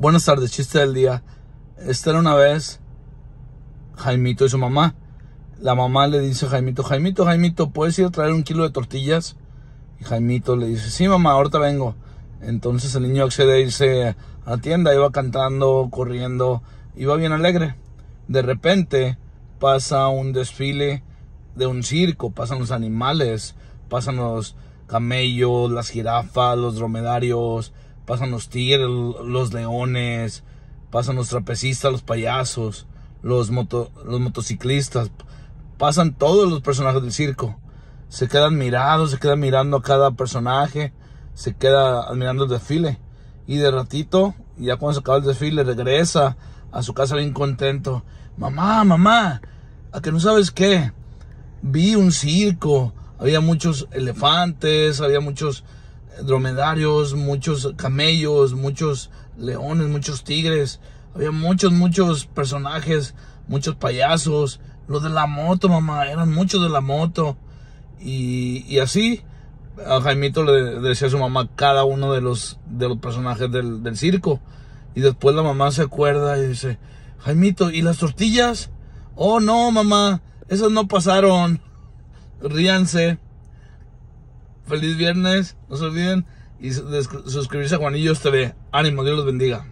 Buenas tardes, chiste del día. Esta era una vez Jaimito y su mamá. La mamá le dice a Jaimito, Jaimito, Jaimito, ¿puedes ir a traer un kilo de tortillas? Y Jaimito le dice, sí mamá, ahorita vengo. Entonces el niño accede a irse a la tienda, iba cantando, corriendo, iba bien alegre. De repente pasa un desfile de un circo, pasan los animales, pasan los camellos, las jirafas, los dromedarios, pasan los tigres, los leones, pasan los trapecistas, los payasos, los, moto, los motociclistas, pasan todos los personajes del circo. Se quedan mirados, se quedan mirando a cada personaje, se queda admirando el desfile. Y de ratito, ya cuando se acaba el desfile, regresa a su casa bien contento. Mamá, mamá, ¿a que no sabes qué? Vi un circo, había muchos elefantes, había muchos dromedarios, muchos camellos, muchos leones, muchos tigres, había muchos, muchos personajes, muchos payasos, los de la moto, mamá, eran muchos de la moto. Y, y así, a Jaimito le decía a su mamá cada uno de los, de los personajes del, del circo. Y después la mamá se acuerda y dice, Jaimito, ¿y las tortillas? Oh, no, mamá, esas no pasaron. Ríanse. Feliz viernes, no se olviden y suscribirse a Juanillos TV. Ánimo, Dios los bendiga.